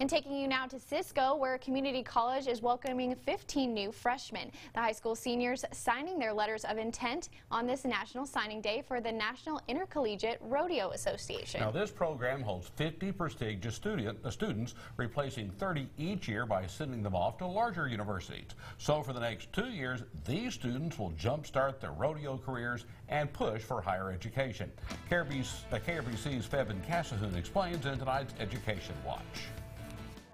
And taking you now to Cisco, where Community College is welcoming 15 new freshmen. The high school seniors signing their letters of intent on this National Signing Day for the National Intercollegiate Rodeo Association. Now, this program holds 50 prestigious student, uh, students, replacing 30 each year by sending them off to larger universities. So, for the next two years, these students will jumpstart their rodeo careers and push for higher education. KRB's, uh, KRBC's Febin Cassahoon explains in tonight's Education Watch.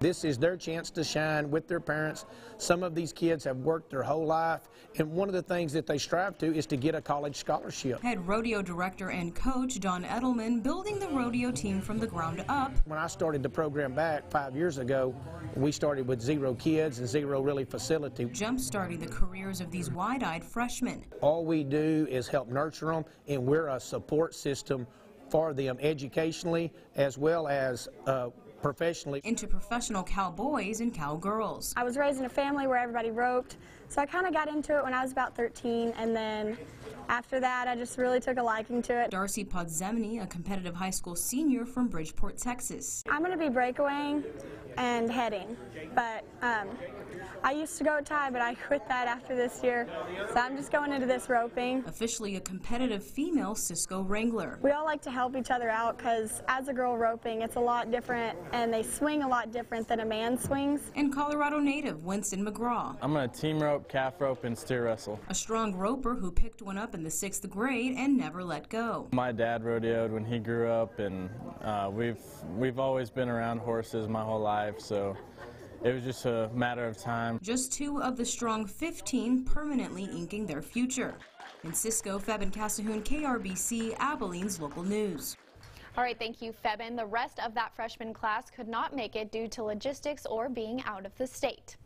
This is their chance to shine with their parents. Some of these kids have worked their whole life, and one of the things that they strive to is to get a college scholarship. Head rodeo director and coach Don Edelman building the rodeo team from the ground up. When I started the program back five years ago, we started with zero kids and zero really facility. Jump-starting the careers of these wide-eyed freshmen. All we do is help nurture them, and we're a support system for them educationally as well as uh, professionally. Into professional cowboys and cowgirls. I was raised in a family where everybody roped, so I kind of got into it when I was about 13, and then after that, I just really took a liking to it. Darcy Podzemny, a competitive high school senior from Bridgeport, Texas. I'm going to be breakaway and heading, but um, I used to goat tie, but I quit that after this year, so I'm just going into this roping. Officially a competitive female Cisco Wrangler. We all like to help each other out because as a girl roping, it's a lot different, and they swing a lot different than a man swings. And Colorado native Winston McGraw. I'm going to team rope, calf rope, and steer wrestle. A strong roper who picked one up in the sixth grade and never let go. My dad rodeoed when he grew up, and uh, we've we've always been around horses my whole life, so it was just a matter of time. Just two of the strong 15 permanently inking their future. In Cisco, Febin Cassahoon, KRBC, Abilene's local news. All right, thank you, Febin. The rest of that freshman class could not make it due to logistics or being out of the state.